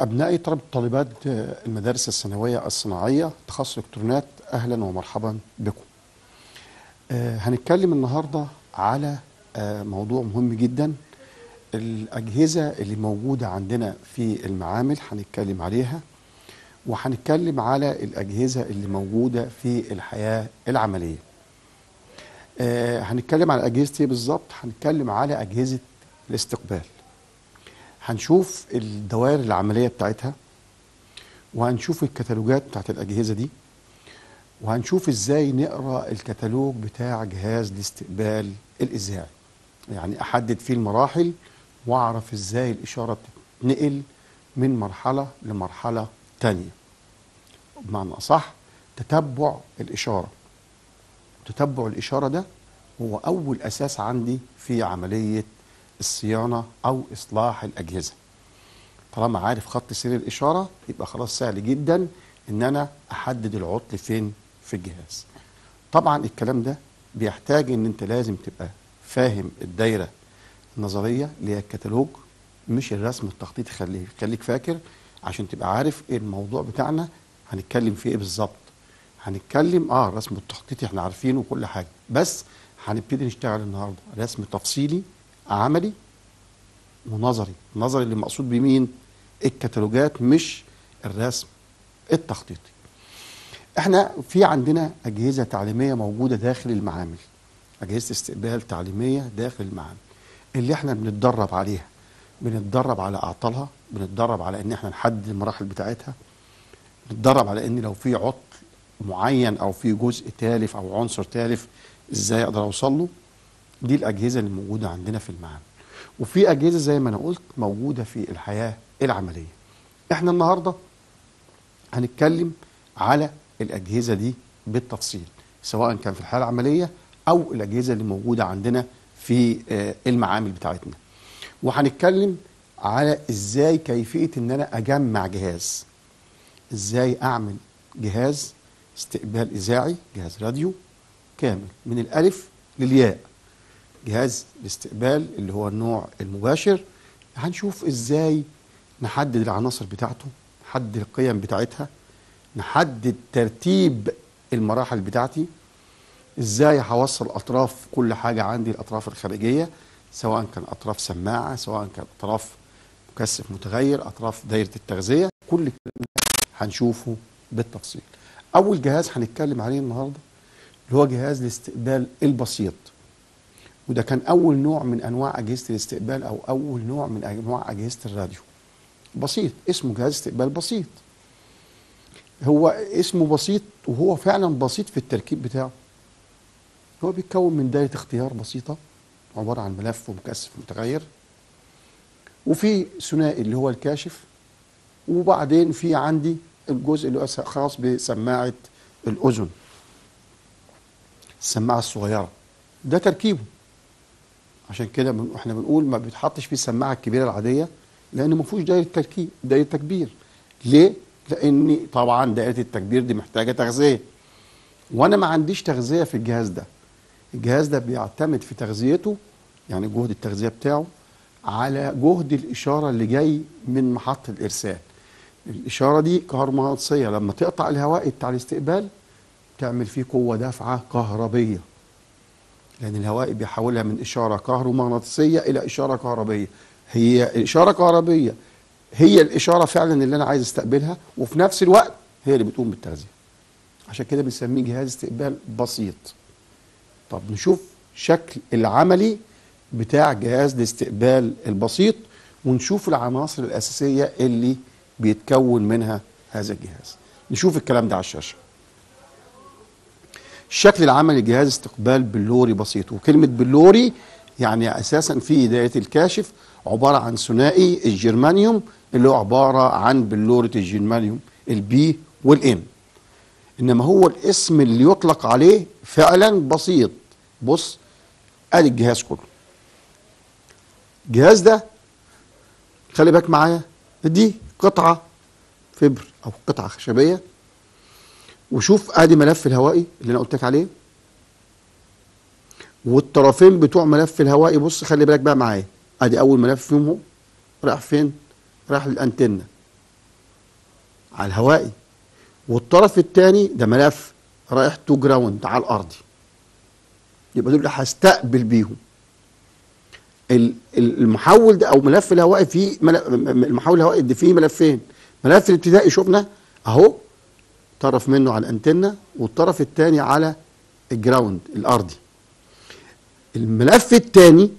أبنائي طلبة طالبات المدارس الثانوية الصناعية تخصص إلكترونيات أهلا ومرحبا بكم. آه، هنتكلم النهاردة على آه، موضوع مهم جدا الأجهزة اللي موجودة عندنا في المعامل هنتكلم عليها وهنتكلم على الأجهزة اللي موجودة في الحياة العملية. آه، هنتكلم على أجهزة إيه بالظبط؟ هنتكلم على أجهزة الاستقبال. هنشوف الدوائر العملية بتاعتها وهنشوف الكتالوجات بتاعت الأجهزة دي وهنشوف إزاي نقرأ الكتالوج بتاع جهاز الاستقبال الإذاعي يعني أحدد فيه المراحل وأعرف إزاي الإشارة بتتنقل من مرحلة لمرحلة تانية. بمعنى أصح تتبع الإشارة. تتبع الإشارة ده هو أول أساس عندي في عملية الصيانة أو إصلاح الأجهزة. طالما عارف خط سير الإشارة يبقى خلاص سهل جدا إن أنا أحدد العطل فين في الجهاز. طبعا الكلام ده بيحتاج إن أنت لازم تبقى فاهم الدايرة النظرية اللي هي الكتالوج مش الرسم التخطيطي خليك خليك فاكر. عشان تبقى عارف إيه الموضوع بتاعنا هنتكلم فيه إيه بالظبط. هنتكلم آه الرسم التخطيطي إحنا عارفينه وكل حاجة. بس هنبتدي نشتغل النهارده. رسم تفصيلي عملي ونظري. نظري اللي مقصود بمين الكتالوجات مش الرسم التخطيطي. إحنا في عندنا أجهزة تعليمية موجودة داخل المعامل. أجهزة استقبال تعليمية داخل المعامل. اللي إحنا بنتدرب عليها بنتدرب على أعطالها بنتدرب على إن إحنا نحدد المراحل بتاعتها بنتدرب على إن لو في عطل معين أو في جزء تالف أو عنصر تالف إزاي أقدر أوصل له. دي الأجهزة اللي موجودة عندنا في المعامل وفي أجهزة زي ما أنا قلت موجودة في الحياة العملية. إحنا النهارده هنتكلم على الأجهزة دي بالتفصيل سواء كان في الحياة العملية أو الأجهزة اللي موجودة عندنا في آه، المعامل بتاعتنا. وهنتكلم على إزاي كيفية إن أنا أجمع جهاز. إزاي أعمل جهاز استقبال إذاعي جهاز راديو كامل من الألف للياء. جهاز الاستقبال اللي هو النوع المباشر. هنشوف إزاي نحدد العناصر بتاعته نحدد القيم بتاعتها نحدد ترتيب المراحل بتاعتي. إزاي هوصل أطراف كل حاجة عندي الأطراف الخارجية سواء كان أطراف سماعة سواء كان أطراف مكثف متغير أطراف دايرة التغذية. كل الكلام ده هنشوفه بالتفصيل. أول جهاز هنتكلم عليه النهارده اللي هو جهاز الاستقبال البسيط. وده كان أول نوع من أنواع أجهزة الاستقبال أو أول نوع من أنواع أجهزة الراديو. بسيط اسمه جهاز استقبال بسيط. هو اسمه بسيط وهو فعلا بسيط في التركيب بتاعه. هو بيتكون من دايرة اختيار بسيطة عبارة عن ملف ومكثف متغير. وفي ثنائي اللي هو الكاشف. وبعدين في عندي الجزء اللي هو خاص بسماعة الأذن. السماعة الصغيرة. ده تركيبه. عشان كده بن- إحنا بنقول ما بيتحطش فيه السماعة الكبيرة العادية لأن ما فيهوش دايرة تركيب دايرة تكبير. ليه؟ لأن طبعا دايرة التكبير دي محتاجة تغذية. وأنا ما عنديش تغذية في الجهاز ده. الجهاز ده بيعتمد في تغذيته يعني جهد التغذية بتاعه على جهد الإشارة اللي جاي من محطة الإرسال. الإشارة دي كهرومغناطيسيه لما تقطع الهواء بتاع الاستقبال تعمل فيه قوة دافعه كهربية. لأن الهواء بيحولها من إشارة كهرومغناطيسية إلى إشارة كهربية. هي الإشارة كهربيه هي الإشارة فعلا اللي أنا عايز أستقبلها وفي نفس الوقت هي اللي بتقوم بالتغذية. عشان كده بنسميه جهاز استقبال بسيط. طب نشوف شكل العملي بتاع جهاز الاستقبال البسيط ونشوف العناصر الأساسية اللي بيتكون منها هذا الجهاز. نشوف الكلام ده على الشاشة. الشكل العملي لجهاز استقبال بلوري بسيط. وكلمة بلوري يعني أساسا في دايرة الكاشف عبارة عن ثنائي الجرمانيوم اللي هو عبارة عن بلورة الجرمانيوم البي والإم إنما هو الاسم اللي يطلق عليه فعلا بسيط. بص أدي الجهاز كله. الجهاز ده خلي بالك معايا دي قطعة فبر أو قطعة خشبية. وشوف أدي ملف الهوائي اللي أنا قلت لك عليه. والطرفين بتوع ملف الهوائي بص خلي بالك بقى معايا. أدي أول ملف فيهم أهو. راح فين؟ راح للأنتنة. على الهوائي. والطرف الثاني ده ملف رايح to ground على الارضي يبقى دول هستقبل بيهم. ال- ال- المحول ده أو ملف الهوائي فيه مل- م- المحول الهوائي ده فيه ملفين. ملف الابتدائي شفنا أهو. طرف منه على الانتنة والطرف الثاني على ال ground الأرضي. الملف الثاني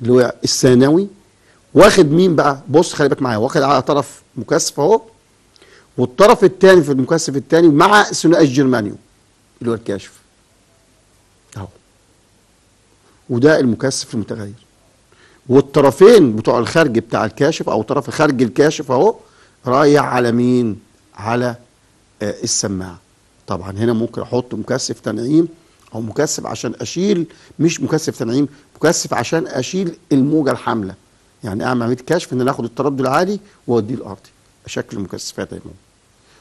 اللي هو الثانوي واخد مين بقى؟ بص خلي بالك معايا واخد على طرف مكثف أهو والطرف الثاني في المكثف الثاني مع ثنائي الجرمانيوم اللي هو الكاشف. أهو. وده المكثف المتغير. والطرفين بتوع الخارج بتاع الكاشف أو طرف خارج الكاشف أهو رايح على مين؟ على السماعة. طبعا هنا ممكن أحط مكثف تنعيم أو مكثف عشان أشيل مش مكثف تنعيم مكثف عشان أشيل الموجة الحاملة. يعني أعمل عملية كشف إن أنا آخد التردد العالي وأوديه الأرضي. أشكل المكثفات أهي.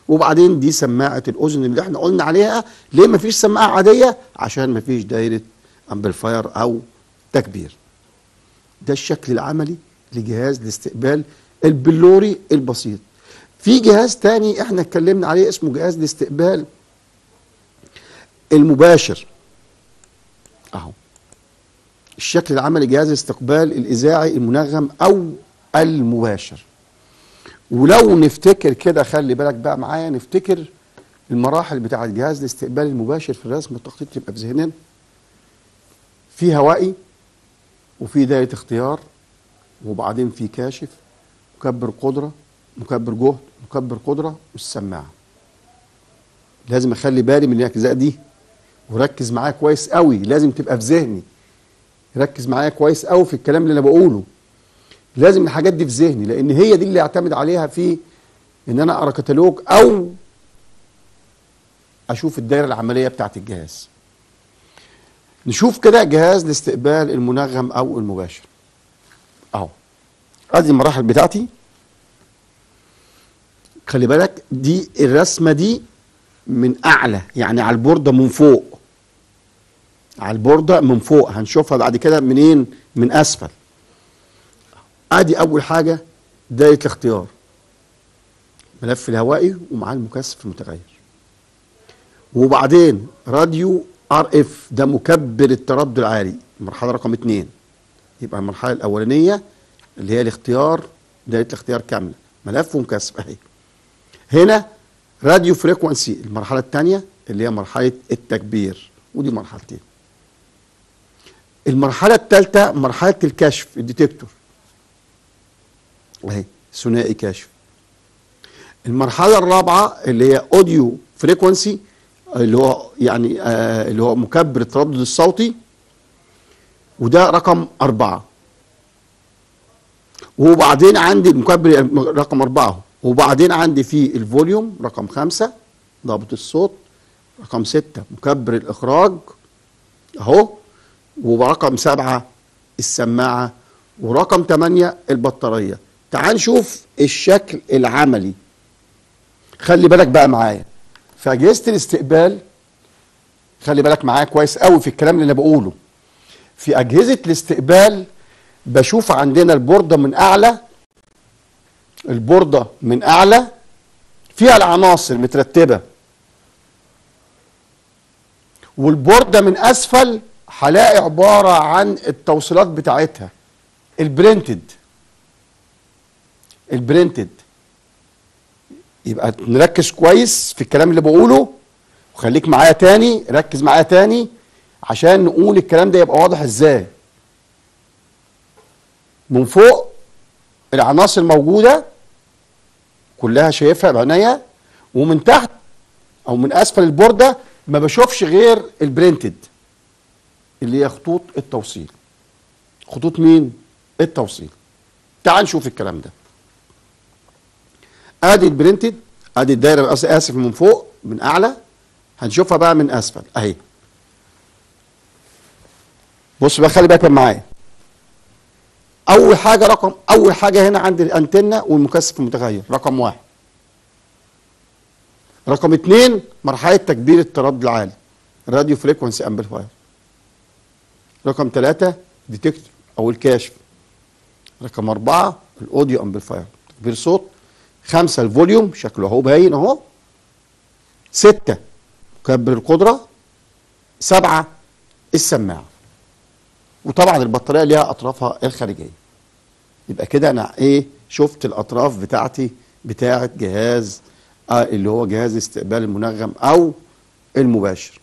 وبعدين دي سماعة الأذن اللي إحنا قلنا عليها. ليه ما فيش سماعة عادية؟ عشان ما فيش دايرة amplifier أو تكبير. ده الشكل العملي لجهاز الاستقبال البلوري البسيط. في جهاز تاني إحنا اتكلمنا عليه اسمه جهاز الاستقبال المباشر. اهو. الشكل العملي جهاز استقبال الإذاعي المنغم أو المباشر. ولو نفتكر كده خلي بالك بقى معايا نفتكر المراحل بتاعه جهاز الاستقبال المباشر في الرسم والتخطيط تبقى في ذهننا. في هوائي وفي دايرة اختيار وبعدين في كاشف مكبر قدرة مكبر جهد مكبر قدرة والسماعه لازم أخلي بالي من الأجزاء دي وركز معايا كويس قوي لازم تبقى في ذهني. ركز معايا كويس قوي في الكلام اللي أنا بقوله. لازم الحاجات دي في ذهني لأن هي دي اللي أعتمد عليها في إن أنا أقرأ كتالوج أو أشوف الدايرة العملية بتاعت الجهاز. نشوف كده جهاز الاستقبال المنغم أو المباشر. أهو. أدي المراحل بتاعتي. خلي بالك دي الرسمة دي من أعلى يعني على البوردة من فوق. على البوردة من فوق هنشوفها بعد كده منين؟ من أسفل. أدي أول حاجة دايرة الاختيار. ملف الهوائي ومعاه المكثف المتغير. وبعدين راديو RF ده مكبر التردد العالي. المرحله رقم اتنين. يبقى المرحلة الأولانية اللي هي الاختيار دايرة الاختيار كاملة. ملف ومكثف أهي. هنا radio frequency المرحلة الثانية اللي هي مرحلة التكبير ودي مرحلتين. المرحلة الثالثة مرحلة الكشف ال detector. أهي ثنائي كاشف المرحلة الرابعة اللي هي audio frequency اللي هو يعني آه اللي هو مكبر التردد الصوتي وده رقم أربعة. وبعدين عندي المكبر رقم أربعة وبعدين عندي في ال volume رقم خمسة ضابط الصوت رقم ستة مكبر الإخراج أهو ورقم سبعة السماعة ورقم ثمانية البطارية. تعال نشوف الشكل العملي. خلي بالك بقى معايا. في أجهزة الاستقبال خلي بالك معايا كويس قوي في الكلام اللي أنا بقوله. في أجهزة الاستقبال بشوف عندنا البوردة من أعلى البوردة من أعلى فيها العناصر مترتبة. والبوردة من أسفل هلاقي عبارة عن التوصيلات بتاعتها. ال printed ال printed يبقى نركز كويس في الكلام اللي بقوله. وخليك معايا تاني ركز معايا تاني عشان نقول الكلام ده يبقى واضح إزاي. من فوق العناصر موجوده كلها شايفها بعينيا ومن تحت أو من أسفل البورده ما بشوفش غير ال printed اللي هي خطوط التوصيل. خطوط مين؟ التوصيل. تعال نشوف الكلام ده. أدي ال printed أدي الدايرة آسف من فوق من أعلى. هنشوفها بقى من أسفل. أهي. بص بقى خلي بالك معايا. أول حاجة رقم أول حاجة هنا عند الأنتنة والمكثف المتغير رقم واحد. رقم اتنين مرحلة تكبير التردد العالي radio frequency amplifier رقم ثلاثة detector أو الكاشف. رقم أربعة ال audio amplifier تكبير صوت. خمسة ال volume شكله أهو باين أهو. ستة مكبر القدرة. سبعة السماعة. وطبعا البطارية ليها أطرافها الخارجية. يبقى كده أنا إيه شفت الأطراف بتاعتي بتاعة جهاز آه اللي هو جهاز استقبال المنغم أو المباشر.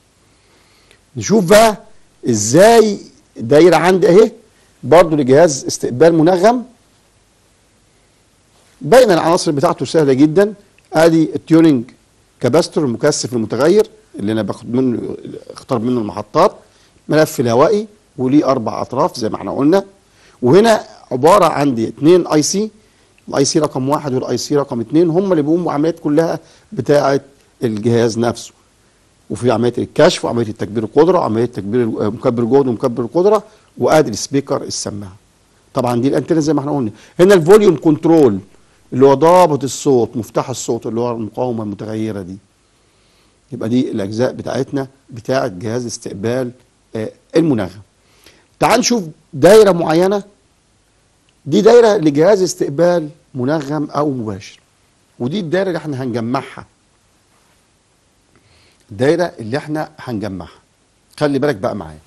نشوف بقى إزاي دايرة عندي أهي برضو لجهاز استقبال منغم. باين العناصر بتاعته سهلة جدا. آدي ال tuning capacitor المكثف المتغير اللي أنا باخد منه اختار منه المحطات. ملف الهوائي. وليه أربع أطراف زي ما إحنا قلنا. وهنا عبارة عندي اثنين اي سي الاي سي رقم واحد وال IC رقم اثنين هم اللي بيقوموا عمليات كلها بتاعة الجهاز نفسه. وفي عمليه الكشف وعمليه التكبير القدرة وعمليه تكبير مكبر الجهد ومكبر القدره وأدي ال speaker السماعة. طبعا دي الأنتنة زي ما إحنا قلنا. هنا ال volume control اللي هو ضابط الصوت مفتاح الصوت اللي هو المقاومة المتغيرة دي. يبقى دي الأجزاء بتاعتنا بتاعة جهاز استقبال آه المنغم تعال نشوف دايرة معينة. دي دايرة لجهاز استقبال منغم أو مباشر. ودي الدايرة اللي إحنا هنجمعها. الدايرة اللي إحنا هنجمعها. خلي بالك بقى معايا.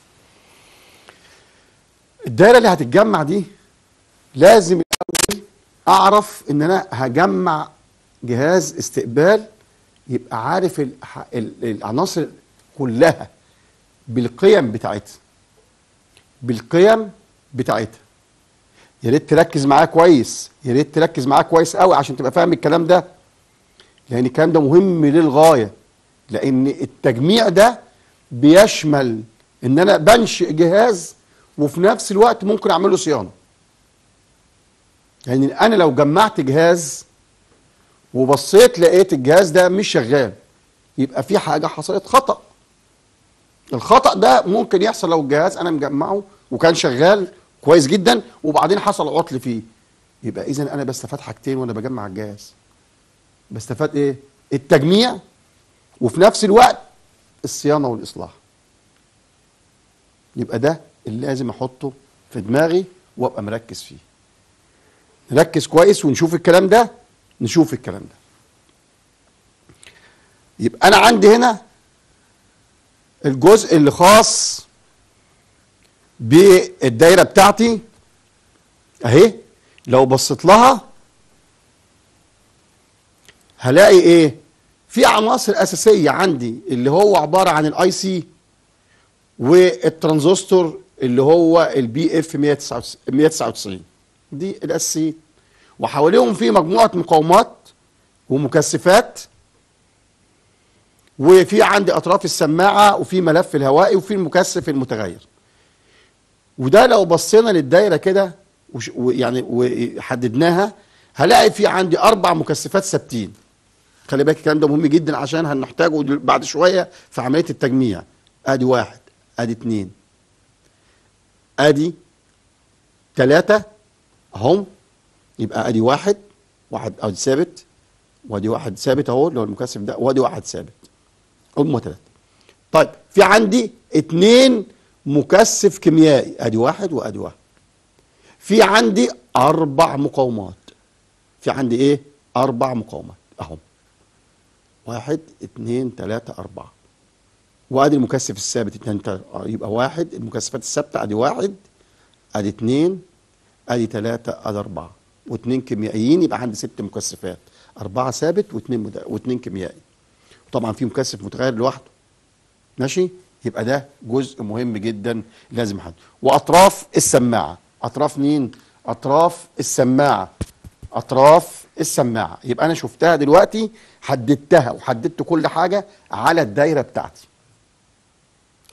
الدايرة اللي هتتجمع دي لازم الأول أعرف إن أنا هجمع جهاز استقبال يبقى عارف العناصر كلها بالقيم بتاعتها. بالقيم بتاعتها. يا ريت تركز معايا كويس يا ريت تركز معايا كويس قوي عشان تبقى فاهم الكلام ده لأن الكلام ده مهم للغاية لأن التجميع ده بيشمل إن أنا بنشئ جهاز وفي نفس الوقت ممكن اعمل له صيانة. يعني أنا لو جمعت جهاز وبصيت لقيت الجهاز ده مش شغال يبقى في حاجة حصلت خطأ. الخطأ ده ممكن يحصل لو الجهاز أنا مجمعه وكان شغال كويس جدا وبعدين حصل عطل فيه. يبقى اذا أنا بستفاد حاجتين وأنا بجمع الجهاز بستفاد إيه؟ التجميع وفي نفس الوقت الصيانة والإصلاح. يبقى ده اللي لازم أحطه في دماغي وأبقى مركز فيه. نركز كويس ونشوف الكلام ده نشوف الكلام ده. يبقى أنا عندي هنا الجزء اللي خاص بالدايرة بتاعتي. أهي لو بصيت لها هلاقي إيه؟ في عناصر أساسية عندي اللي هو عبارة عن ال IC والترانزستور اللي هو ال BF 199 دي الاساسيين وحواليهم في مجموعة مقاومات ومكثفات. وفي عندي أطراف السماعة وفي ملف الهوائي وفي المكثف المتغير. وده لو بصينا للدايرة كده ويعني وحددناها هلاقي في عندي أربع مكثفات ثابتين. خلي بالك الكلام ده مهم جدا عشان هنحتاجه بعد شوية في عملية التجميع. آدي واحد آدي اتنين آدي تلاتة أهم يبقى آدي واحد واحد آدي ثابت وآدي واحد ثابت أهو اللي هو المكثف ده وآدي واحد ثابت. هم ثلاثة طيب في عندي اتنين مكثف كيميائي. أدي واحد وأدي واحد. في عندي أربع مقاومات. في عندي إيه؟ أربع مقاومات. اهم واحد اتنين تلاتة أربعة. وأدي المكثف الثابت. اتنين تلاتة يبقى واحد. المكثفات الثابتة أدي واحد. أدي اتنين. أدي تلاتة أدي أربعة. واتنين كيميائيين يبقى عندي ست مكثفات. أربعة ثابت واتنين مد... واتنين كيميائي. طبعا في مكثف متغير لوحده. ماشي؟ يبقى ده جزء مهم جدا لازم حد وأطراف السماعة. أطراف مين؟ أطراف السماعة. أطراف السماعة. يبقى أنا شفتها دلوقتي حددتها وحددت كل حاجة على الدايرة بتاعتي.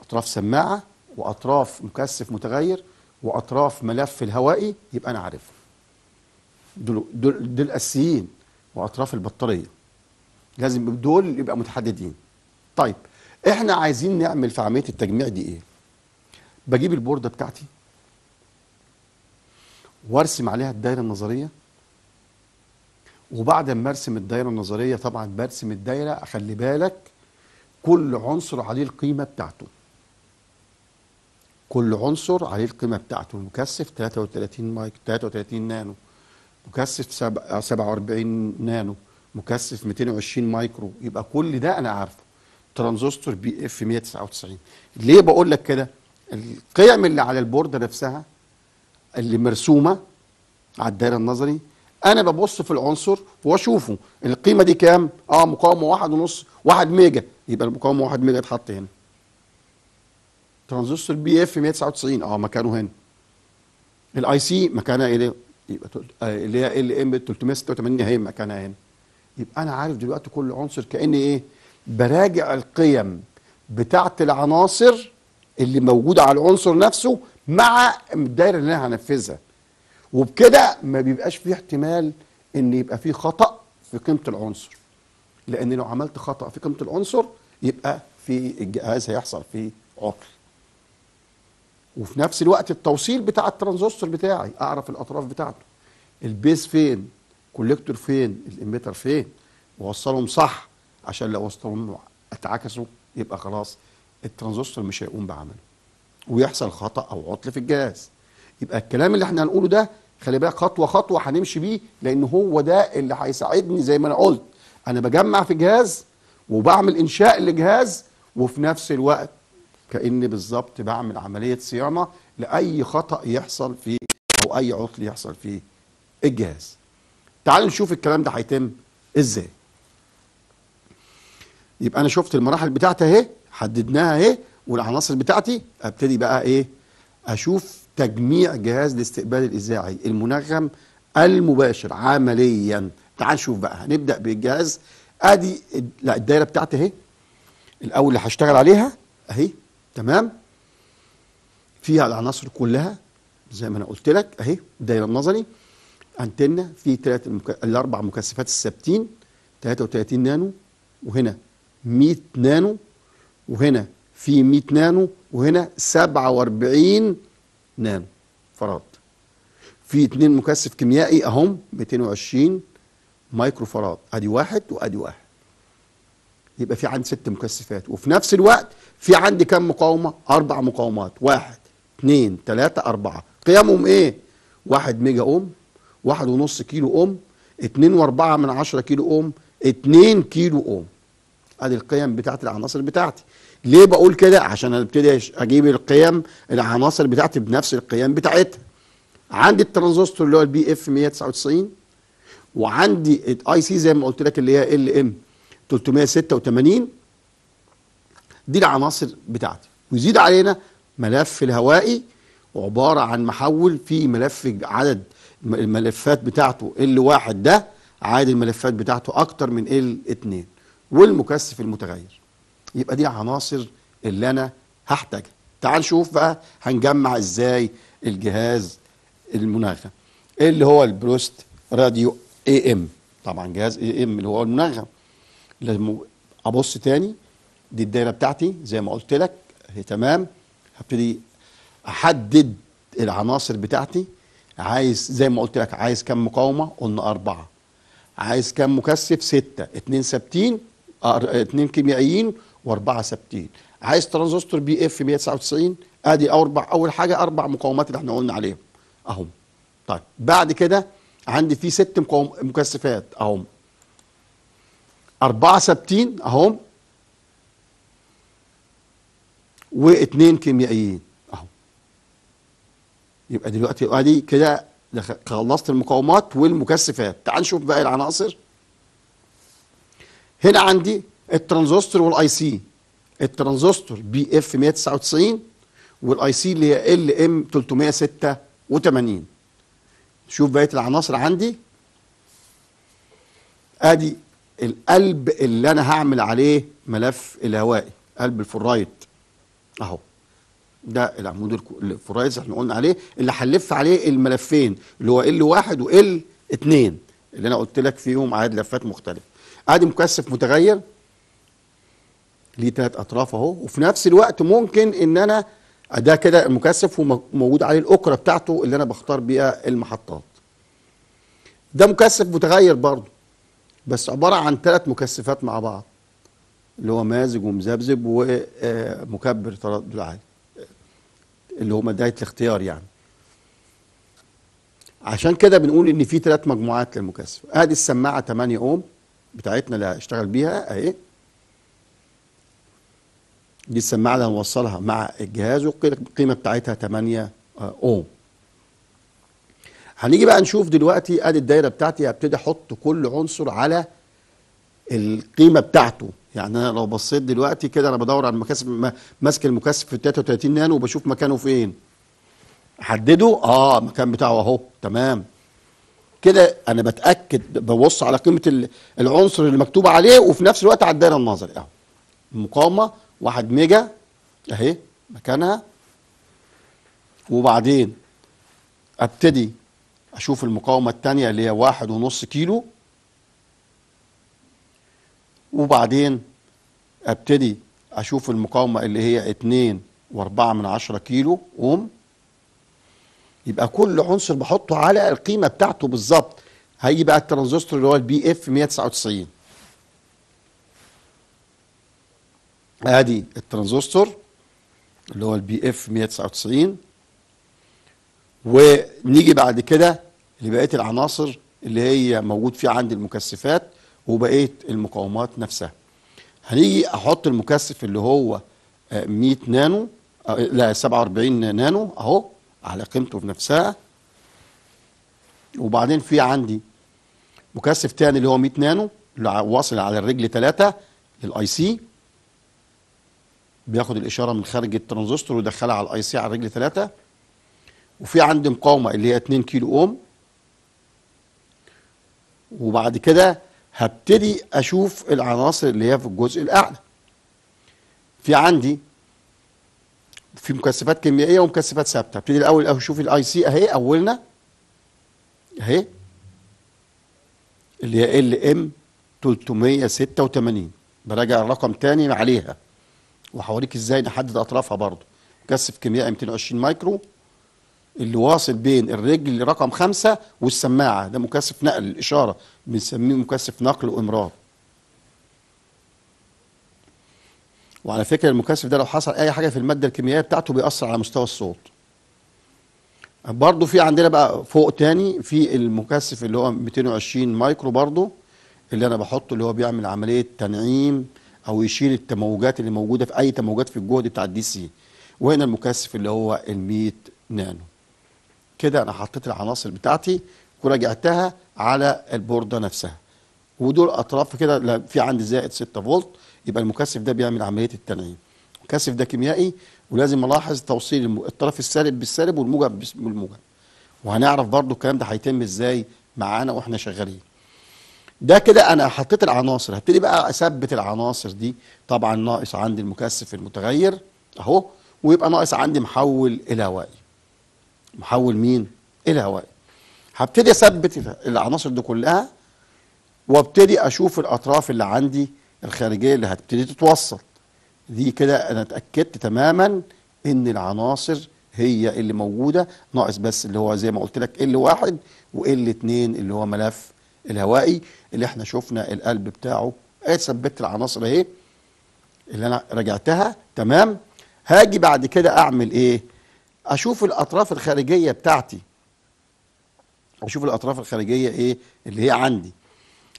أطراف سماعة وأطراف مكثف متغير وأطراف ملف الهوائي يبقى أنا عارفهم. دول دول دول الاساسيين وأطراف البطارية. لازم دول يبقى متحددين. طيب إحنا عايزين نعمل في عملية التجميع دي إيه؟ بجيب البوردة بتاعتي وأرسم عليها الدايرة النظرية. وبعد ما أرسم الدايرة النظرية طبعا برسم الدايرة أخلي بالك كل عنصر عليه القيمة بتاعته. كل عنصر عليه القيمة بتاعته. المكثف 33 مايك 33 نانو. مكثف سبع- 47 نانو. مكثف 220 مايكرو. يبقى كل ده أنا عارفه. ترانزستور BF 199 ليه بقول لك كده؟ القيم اللي على البورده نفسها اللي مرسومة على الدايرة النظري أنا ببص في العنصر وأشوفه. القيمة دي كام؟ آه مقاومة واحد ونص واحد ميجا. يبقى المقاومة واحد ميجا اتحط هنا. ترانزستور BF 199 آه مكانه هنا. ال IC مكانها إيه؟ يبقى آه، اللي هي LM 386 اهي مكانها هنا. يبقى أنا عارف دلوقتي كل عنصر كأني إيه؟ براجع القيم بتاعت العناصر اللي موجودة على العنصر نفسه مع الدايره اللي أنا هنفذها. وبكده ما بيبقاش فيه احتمال إن يبقى فيه خطأ في قيمة العنصر. لأن لو عملت خطأ في قيمة العنصر يبقى في الجهاز هيحصل فيه عطل. وفي نفس الوقت التوصيل بتاع الترانزستور بتاعي أعرف الأطراف بتاعته. ال base فين؟ collector فين؟ ال emitter فين؟ وأوصلهم صح؟ عشان لو وصلهم اتعكسوا يبقى خلاص الترانزستور مش هيقوم بعمله. ويحصل خطأ أو عطل في الجهاز. يبقى الكلام اللي إحنا هنقوله ده خلي بالك خطوة خطوة هنمشي بيه لأن هو ده اللي هيساعدني زي ما أنا قلت. أنا بجمع في جهاز وبعمل إنشاء لجهاز وفي نفس الوقت كأني بالظبط بعمل عملية صيانة لأي خطأ يحصل في أو أي عطل يحصل في الجهاز. تعالوا نشوف الكلام ده هيتم إزاي. يبقى أنا شفت المراحل بتاعتي أهي حددناها أهي والعناصر بتاعتي أبتدي بقى إيه؟ أشوف تجميع جهاز الاستقبال الإذاعي المنغم المباشر عمليا. تعال نشوف بقى هنبدأ بالجهاز أدي لا الدايرة بتاعتي أهي. الأول اللي هشتغل عليها أهي تمام؟ فيها العناصر كلها زي ما أنا قلت لك أهي الدايره النظري أنتنة في ثلاث المك... الأربع مكثفات الثابتين 33 نانو وهنا. 100 نانو وهنا في 100 نانو وهنا 47 نانو فراد. في اتنين مكثف كيميائي أهم 220 مايكرو فراد أدي واحد وأدي واحد. يبقى في عندي ست مكثفات. وفي نفس الوقت في عندي كم مقاومة؟ أربع مقاومات. واحد اثنين ثلاثة أربعة. قيمهم إيه؟ واحد ميجا أوم واحد ونص كيلو أوم اتنين وأربعة من عشرة كيلو أوم اتنين كيلو أوم ادي القيم بتاعت العناصر بتاعتي. ليه بقول كده؟ عشان ابتدي أجيب القيم العناصر بتاعتي بنفس القيم بتاعتها. عندي الترانزستور اللي هو ال BF 199 وعندي ال IC زي ما قلت لك اللي هي LM 386 دي العناصر بتاعتي. ويزيد علينا ملف الهوائي وعباره عن محول فيه ملف عدد الملفات بتاعته. L واحد ده عدد الملفات بتاعته أكتر من L 2 والمكثف المتغير. يبقى دي عناصر اللي أنا هحتاجها. تعال نشوف بقى هنجمع إزاي الجهاز المنغم اللي هو البروست راديو AM طبعا جهاز AM اللي هو المنغم لازم أبص تاني. دي الدايرة بتاعتي. زي ما قلت لك هي تمام. هبتدي أحدد العناصر بتاعتي. عايز زي ما قلت لك عايز كم مقاومة؟ قلنا أربعة. عايز كم مكثف؟ ستة. اتنين ثابتين. اتنين كيميائيين وأربعة ثابتين عايز ترانزستور BF 199 أدي أربع أول حاجة أربع مقاومات اللي إحنا قلنا عليهم. أهم. طيب بعد كده عندي في ست مكثفات. أهم. أربعة ثابتين أهم. واثنين كيميائيين. اهو يبقى دلوقتي أدي كده خلصت المقاومات والمكثفات. تعال نشوف بقى العناصر. هنا عندي الترانزستور وال IC الترانزستور BF 199 وال IC اللي هي LM 386 شوف بقية العناصر عندي. أدي القلب اللي أنا هعمل عليه ملف الهوائي. قلب ال ferrite أهو. ده العمود ال ferrite إحنا قلنا عليه اللي هنلف عليه الملفين اللي هو L واحد و L اتنين اللي أنا قلت لك فيهم عدد لفات مختلف. ادي مكثف متغير ليه ثلاث أطراف أهو. وفي نفس الوقت ممكن إن أنا ده كده المكثف وموجود عليه الأكرة بتاعته اللي أنا بختار بيها المحطات. ده مكثف متغير برضه بس عبارة عن ثلاث مكثفات مع بعض اللي هو مازج ومذبذب ومكبر تردد عالي اللي هو بداية الاختيار يعني. عشان كده بنقول إن في ثلاث مجموعات للمكثف. أدي السماعة 8 أوم. بتاعتنا اللي هشتغل بيها اهي. دي السماعه اللي هنوصلها مع الجهاز والقيمه بتاعتها 8 اوم. هنيجي بقى نشوف دلوقتي ادي الدايرة بتاعتي هبتدي أحط كل عنصر على القيمة بتاعته. يعني أنا لو بصيت دلوقتي كده أنا بدور على المكثف ماسك المكثف في 33 نانو وبشوف مكانه فين. أحدده؟ آه المكان بتاعه أهو. تمام. كده أنا بتاكد ببص على قيمه العنصر اللي مكتوب عليه وفي نفس الوقت على الدايره النظري اهو. المقاومه 1 ميجا اهي مكانها. وبعدين ابتدي أشوف المقاومه الثانية اللي هي واحد ونص كيلو. وبعدين ابتدي أشوف المقاومه اللي هي اتنين واربعة من عشرة كيلو. اوم يبقى كل عنصر بحطه على القيمة بتاعته بالظبط. هيجي بقى الترانزستور اللي هو ال BF 199 أدي الترانزستور اللي هو ال BF 199 ونيجي بعد كده لبقية العناصر اللي هي موجود فيها عندي المكثفات وبقية المقاومات نفسها. هنيجي أحط المكثف اللي هو 100 نانو لا 47 نانو أهو. على قيمته في نفسها. وبعدين في عندي مكثف تاني اللي هو 100 نانو اللي واصل على الرجل 3 لل IC. بياخد الإشارة من خارج الترانزستور ويدخلها على ال IC على الرجل 3 وفي عندي مقاومة اللي هي 2 كيلو أوم. وبعد كده هبتدي أشوف العناصر اللي هي في الجزء الأعلى. في عندي في مكثفات كيميائية ومكثفات ثابتة. ابتدي الأول أشوف ال IC أهي أولنا. أهي. اللي هي LM 386 براجع الرقم تاني عليها. وهوريك إزاي نحدد أطرافها برضو مكثف كيميائي 220 مايكرو. اللي واصل بين الرجل رقم خمسة والسماعة. ده مكثف نقل الإشارة. بنسميه مكثف نقل وإمرار. وعلى فكرة المكثف ده لو حصل أي حاجة في المادة الكيميائية بتاعته بيأثر على مستوى الصوت. برضو في عندنا بقى فوق تاني في المكثف اللي هو 220 مايكرو برضو اللي أنا بحطه اللي هو بيعمل عملية تنعيم أو يشيل التموجات اللي موجودة في أي تموجات في الجهد بتاع ال DC وهنا المكثف اللي هو ال 100 نانو. كده أنا حطيت العناصر بتاعتي وراجعتها على البوردة نفسها. ودول أطراف كده في عندي زائد 6 فولت يبقى المكثف ده بيعمل عملية التنعيم. المكثف ده كيميائي ولازم ألاحظ توصيل الطرف السالب بالسالب والموجب بالموجب. وهنعرف برضو الكلام ده هيتم إزاي معانا وإحنا شغالين. ده كده أنا حطيت العناصر. هبتدي بقى أثبت العناصر دي. طبعا ناقص عندي المكثف المتغير أهو ويبقى ناقص عندي محول الهوائي. محول مين؟ الهوائي. هبتدي أثبت العناصر دي كلها وأبتدي أشوف الأطراف اللي عندي الخارجية اللي هتبتدي تتوصل. دي كده أنا اتأكدت تماما إن العناصر هي اللي موجودة. ناقص بس اللي هو زي ما قلت لك ال واحد وال اتنين اللي هو ملف الهوائي اللي إحنا شفنا القلب بتاعه. إيه ثبت العناصر أهي اللي أنا رجعتها؟ تمام. هاجي بعد كده أعمل إيه؟ أشوف الأطراف الخارجية بتاعتي. أشوف الأطراف الخارجية إيه اللي هي عندي.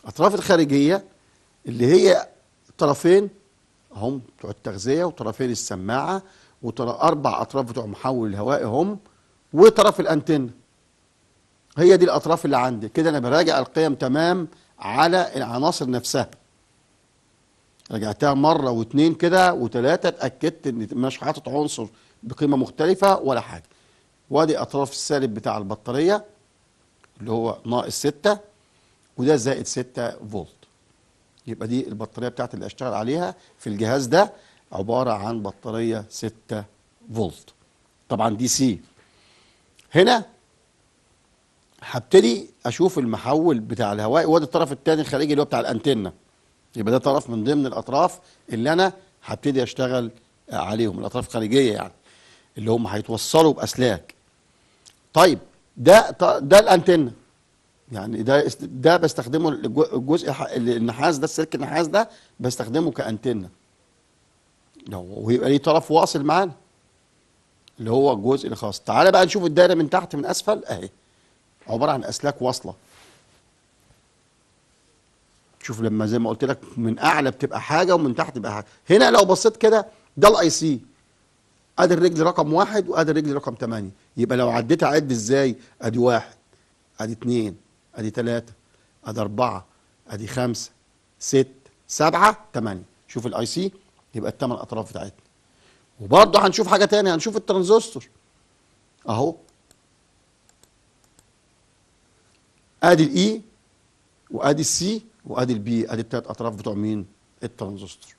الاطراف الخارجية اللي هي طرفين هم بتوع التغذية وطرفين السماعة واربع أطراف بتوع محول الهواء هم وطرف الأنتنة. هي دي الأطراف اللي عندي. كده أنا براجع القيم تمام على العناصر نفسها. رجعتها مرة واثنين كده وثلاثه اتأكدت إن مش حاطط عنصر بقيمة مختلفة ولا حاجة. وأدي أطراف السالب بتاع البطارية اللي هو ناقص 6 وده زائد 6 فولت. يبقى دي البطارية بتاعتي اللي اشتغل عليها في الجهاز ده عبارة عن بطارية 6 فولت. طبعا دي سي. هنا هبتدي أشوف المحول بتاع الهواء. وادي الطرف الثاني الخارجي اللي هو بتاع الأنتنة. يبقى ده طرف من ضمن الأطراف اللي أنا هبتدي أشتغل عليهم الأطراف الخارجية يعني اللي هم هيتوصلوا بأسلاك. طيب ده ده الأنتنة. يعني ده ده بستخدمه الجزء النحاس ده السلك النحاس ده بستخدمه كأنتنة. ويبقى ليه طرف واصل معانا اللي هو الجزء الخاص تعالى بقى نشوف الدايرة من تحت من أسفل أهي. عبارة عن أسلاك واصلة. شوف لما زي ما قلت لك من أعلى بتبقى حاجة ومن تحت تبقى حاجة. هنا لو بصيت كده ده ال IC أدي الرجل رقم واحد وأدي الرجل رقم ثمانية يبقى لو عديت أعد إزاي؟ أدي واحد. أدي اتنين. ادي تلاتة ادي اربعة ادي خمسة ست سبعة تمانية. شوف ال IC يبقى الثمان اطراف بتاعتنا. وبرضه هنشوف حاجة تانية هنشوف الترانزستور. اهو. ادي ال E وادي ال C وادي ال B ادي الثلاث اطراف بتوع مين؟ الترانزستور.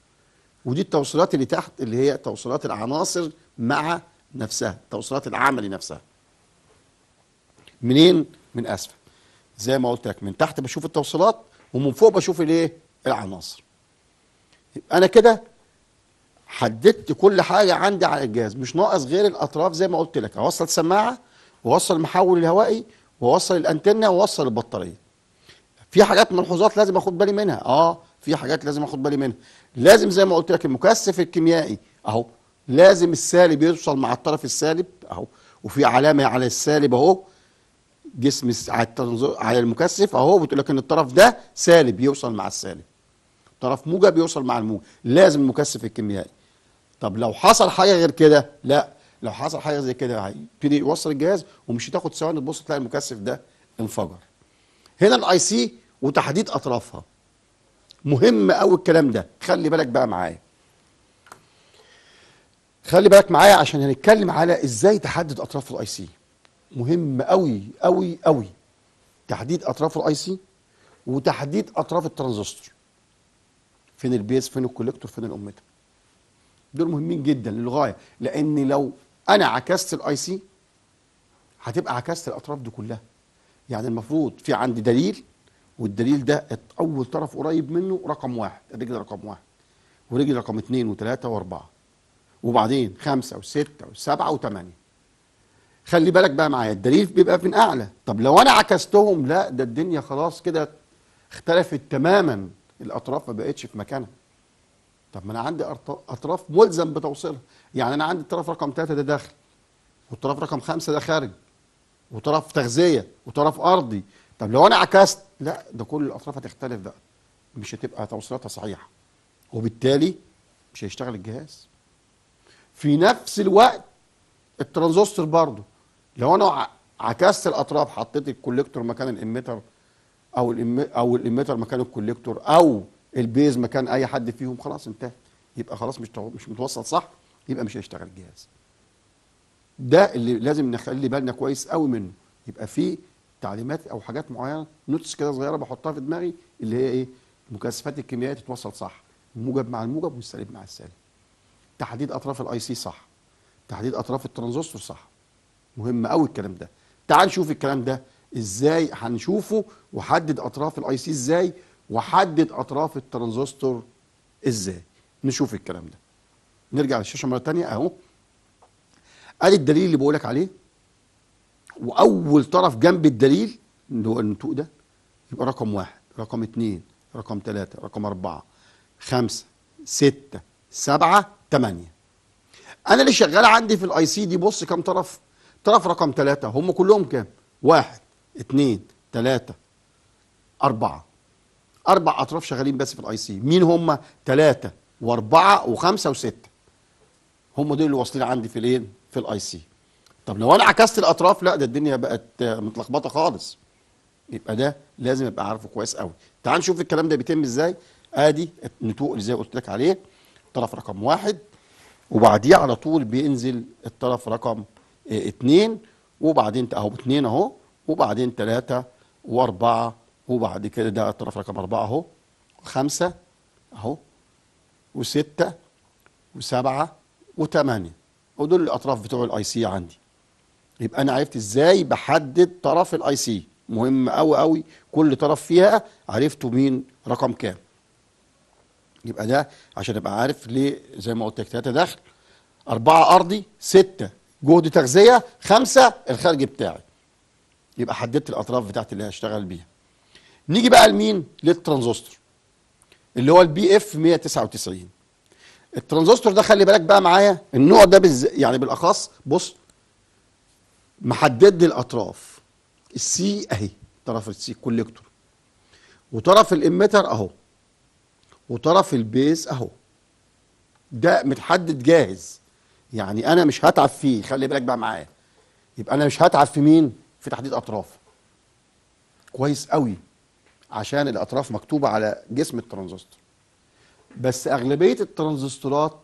ودي التوصيلات اللي تحت اللي هي توصيلات العناصر مع نفسها توصيلات العملي نفسها. منين؟ من أسفل. زي ما قلت لك من تحت بشوف التوصيلات ومن فوق بشوف الايه؟ العناصر أنا كده حددت كل حاجة عندي على الجهاز مش ناقص غير الأطراف زي ما قلت لك أوصل سماعة وأوصل المحول الهوائي وأوصل الأنتنة وأوصل البطارية. في حاجات ملحوظات لازم أخد بالي منها. آه في حاجات لازم أخد بالي منها. لازم زي ما قلت لك المكثف الكيميائي أهو لازم السالب يوصل مع الطرف السالب أهو وفي علامة على السالب أهو جسم على على المكثف أهو بتقول لك إن الطرف ده سالب يوصل مع السالب. طرف موجب يوصل مع الموجب لازم المكثف الكيميائي. طب لو حصل حاجة غير كده؟ لا. لو حصل حاجة زي كده هيبتدي يوصل الجهاز ومش هتاخد ثواني تبص تلاقي المكثف ده انفجر. هنا ال IC وتحديد أطرافها. مهم قوي الكلام ده. خلي بالك بقى معايا. خلي بالك معايا عشان هنتكلم على إزاي تحدد أطراف ال IC مهم قوي قوي قوي تحديد أطراف ال IC وتحديد أطراف الترانزستور. فين ال base فين ال collector فين ال emitter دول مهمين جدا للغاية لأن لو أنا عكست ال IC هتبقى عكست الأطراف دي كلها. يعني المفروض في عندي دليل والدليل ده أول طرف قريب منه رقم واحد الرجل رقم واحد ورجل رقم اثنين وثلاثه وأربعة وبعدين خمسة وستة وسبعة وثمانيه خلي بالك بقى معايا الدليل بيبقى من اعلى طب لو أنا عكستهم لا ده الدنيا خلاص كده اختلفت تماما. الأطراف ما بقتش في مكانها. طب ما أنا عندي أطراف ملزم بتوصيلها. يعني أنا عندي الطرف رقم ثلاثة ده داخل. والطرف رقم خمسة ده خارج. وطرف تغذية وطرف أرضي. طب لو أنا عكست لا ده كل الأطراف هتختلف بقى. مش هتبقى توصيلاتها صحيحة. وبالتالي مش هيشتغل الجهاز. في نفس الوقت الترانزستور برضو لو أنا عكست الأطراف حطيت الكوليكتور مكان الإميتر أو. أو الإميتر مكان الكوليكتور أو ال base مكان أي حد فيهم خلاص انتهى. يبقى خلاص مش مش متوصل صح؟ يبقى مش هيشتغل الجهاز ده اللي لازم نخلي بالنا كويس قوي منه. يبقى في تعليمات أو حاجات معينة notes كده صغيرة بحطها في دماغي اللي هي إيه؟ المكثفات الكيميائية تتوصل صح؟ الموجب مع الموجب والسالب مع السالب. تحديد أطراف ال IC صح. تحديد أطراف الترانزستور صح. مهم قوي الكلام ده. تعال نشوف الكلام ده إزاي هنشوفه وحدد أطراف ال IC إزاي وحدد أطراف الترانزستور إزاي. نشوف الكلام ده. نرجع للشاشة مرة تانية أهو. ادي الدليل اللي بقولك عليه وأول طرف جنب الدليل اللي هو النتوء ده يبقى رقم واحد رقم اتنين رقم تلاتة رقم أربعة خمسة ستة سبعة تمانية. أنا اللي شغال عندي في ال IC دي بص كام طرف. طرف رقم ثلاثة هم كلهم كام؟ واحد اتنين تلاتة أربعة. أربع أطراف شغالين بس في ال IC مين هم؟ ثلاثة وأربعة وخمسة وستة. هم دول اللي واصلين عندي في الإيه؟ في ال IC طب لو أنا عكست الأطراف لا ده الدنيا بقت متلخبطة خالص. يبقى ده لازم أبقى عارفه كويس قوي تعال نشوف الكلام ده بيتم إزاي. آدي النتوء اللي زي قلت لك عليه. طرف رقم واحد. وبعديه على طول بينزل الطرف رقم اتنين وبعدين أهو اتنين أهو وبعدين تلاتة وأربعة وبعد كده ده الطرف رقم أربعة أهو خمسة أهو وستة وسبعة وثمانية ودول الأطراف بتوع ال IC عندي. يبقى أنا عرفت إزاي بحدد طرف ال IC مهم قوي قوي كل طرف فيها عرفته مين رقم كام. يبقى ده عشان أبقى عارف ليه زي ما قلت لك ثلاثة دخل. أربعة أرضي ستة. جهد تغذيه خمسة الخارج بتاعي. يبقى حددت الأطراف بتاعتي اللي هشتغل بيها. نيجي بقى لمين؟ للترانزستور اللي هو ال BF 199 الترانزستور ده خلي بالك بقى معايا النوع ده بالز... يعني بالأخص بص محدد لي الأطراف. ال C أهي طرف ال C collector. وطرف ال emitter أهو. وطرف ال base أهو. ده متحدد جاهز. يعني أنا مش هتعب فيه. خلي بالك بقى معايا. يبقى أنا مش هتعب في مين؟ في تحديد أطراف. كويس قوي. عشان الأطراف مكتوبة على جسم الترانزستور. بس أغلبية الترانزستورات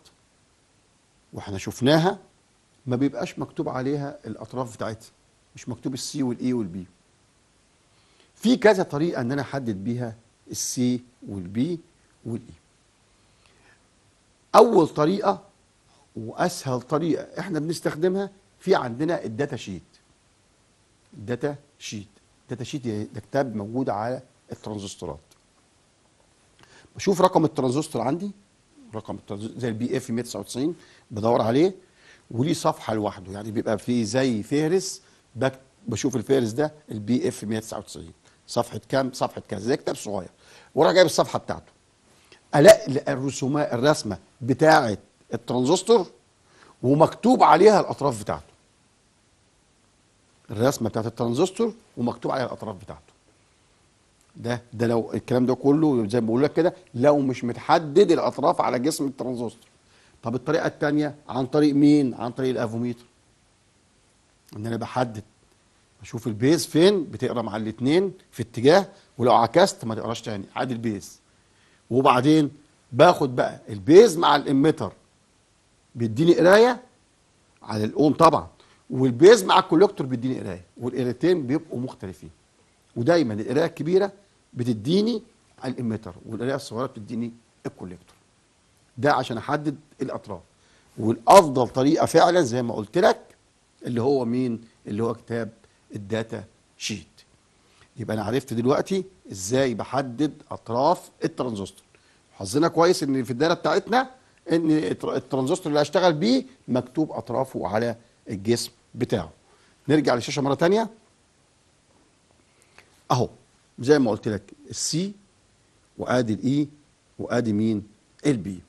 وإحنا شفناها ما بيبقاش مكتوب عليها الأطراف بتاعتها. مش مكتوب ال C وال E وال B في كذا طريقة إن أنا أحدد بيها ال C وال B وال E أول طريقة وأسهل طريقة إحنا بنستخدمها في عندنا ال data sheet. ال data sheet. ال data sheet ده كتاب موجود على الترانزستورات. بشوف رقم الترانزستور عندي. رقم الترانزستور زي ال BF 199 بدور عليه وليه صفحة لوحده. يعني بيبقى فيه زي فهرس بشوف الفهرس ده ال BF 199 صفحة كام؟ صفحة كذا. زي كتاب صغير. وراح جايب الصفحه بتاعته. الاقي الرسومات الرسمة بتاعة الترانزستور ومكتوب عليها الأطراف بتاعته. الرسمة بتاعت الترانزستور ومكتوب عليها الأطراف بتاعته. ده ده لو الكلام ده كله زي ما بقول لك كده لو مش متحدد الأطراف على جسم الترانزستور. طب الطريقة الثانية عن طريق مين؟ عن طريق الأفوميتر. إن أنا بحدد أشوف ال base فين بتقرأ مع الاثنين في اتجاه ولو عكست ما تقراش تاني عادي ال base. وبعدين باخد بقى ال base مع ال emitter. بيديني قراية على الاوم طبعا وال base مع ال collector بيديني قراية والقرايتين بيبقوا مختلفين. ودايما القراية الكبيرة بتديني ال emitter والقراية الصغيرة بتديني ال collector. ده عشان أحدد الأطراف. والأفضل طريقة فعلا زي ما قلت لك اللي هو مين؟ اللي هو كتاب ال data sheet. يبقى أنا عرفت دلوقتي إزاي بحدد أطراف الترانزستور. حظنا كويس إن في الدايره بتاعتنا إن التر- الترانزستور اللي هشتغل بيه مكتوب أطرافه على الجسم بتاعه. نرجع للشاشة مرة تانية. أهو زي ما قلت لك ال C وآدي ال E وآدي مين؟ ال B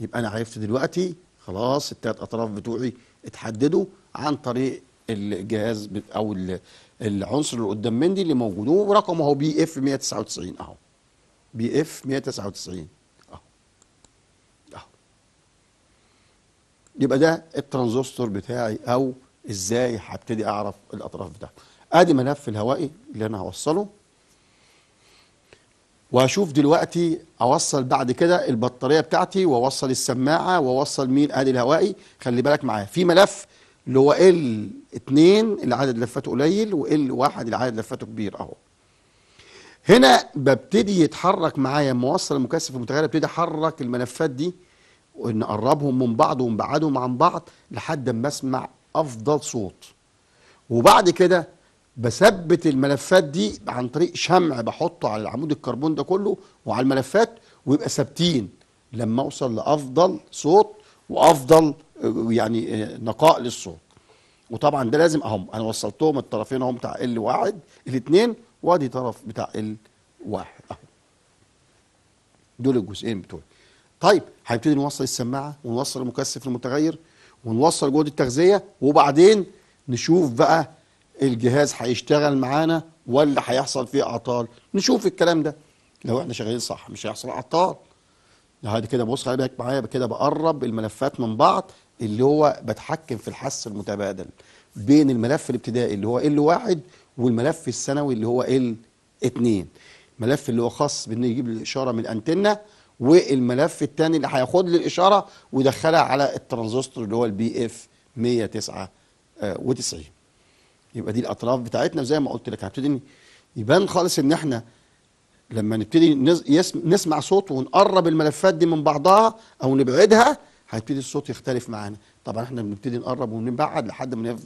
يبقى أنا عرفت دلوقتي خلاص التلات أطراف بتوعي اتحددوا عن طريق الجهاز أو ال- العنصر اللي قدام مني اللي موجود. ورقمه هو BF 199 أهو. BF 199 اهو اهو يبقى ده الترانزستور بتاعي أو إزاي هبتدي أعرف الأطراف بتاعته أدي ملف الهوائي اللي أنا هوصله. وهشوف دلوقتي أوصل بعد كده البطارية بتاعتي وأوصل السماعة وأوصل مين ادي الهوائي. خلي بالك معايا في ملف اللي هو ال 2 اللي عدد لفاته قليل وال 1 اللي عدد لفاته كبير أهو. هنا ببتدي يتحرك معايا موصل المكثف المتغير أبتدي أحرك الملفات دي. ونقربهم من بعض ونبعدهم عن بعض لحد ما أسمع أفضل صوت. وبعد كده بثبت الملفات دي عن طريق شمع بحطه على العمود الكربون ده كله وعلى الملفات ويبقى ثابتين لما أوصل لأفضل صوت وأفضل يعني آه، نقاء للصوت. وطبعا ده لازم أهم أنا وصلتهم الطرفين اهم بتاع ال واحد الاثنين وأدي طرف بتاع ال واحد أهو. دول الجزئين بتوعي. طيب هنبتدي نوصل السماعة ونوصل المكثف المتغير ونوصل جهد التغذية وبعدين نشوف بقى الجهاز هيشتغل معانا ولا هيحصل فيه أعطال. نشوف الكلام ده. لو إحنا شغالين صح مش هيحصل أعطال. هادي كده بص خلي بالك معايا كده بقرب الملفات من بعض اللي هو بتحكم في الحس المتبادل بين الملف الابتدائي اللي هو ال واحد والملف الثانوي اللي هو L اتنين. الملف اللي هو خاص بإنه يجيب الإشارة من الأنتنة والملف الثاني اللي هياخد لي الإشارة ويدخلها على الترانزستور اللي هو ال BF 199 يبقى دي الأطراف بتاعتنا زي ما قلت لك. هبتدي يبان خالص إن إحنا لما نبتدي نسمع صوت ونقرب الملفات دي من بعضها أو نبعدها هيبتدي الصوت يختلف معانا. طبعا إحنا بنبتدي نقرب ونبعد لحد ما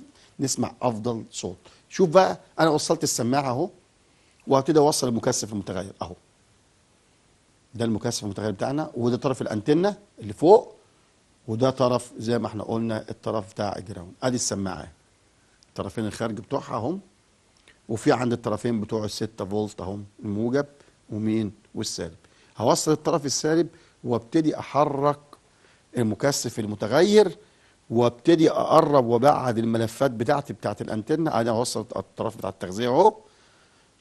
نسمع أفضل صوت. شوف بقى أنا وصلت السماعة أهو وهبتدي أوصل المكثف المتغير أهو. ده المكثف المتغير بتاعنا وده طرف الأنتنة اللي فوق وده طرف زي ما إحنا قلنا الطرف بتاع الجراوند. أدي السماعة. الطرفين الخارج بتوعها اهم وفي عند الطرفين بتوع الستة فولت اهم الموجب ومين والسالب. هوصل الطرف السالب وابتدي أحرك المكثف المتغير وابتدي أقرب وأبعد الملفات بتاعتي بتاعت الأنتنة. أنا وصلت الطرف بتاع التغذية اهو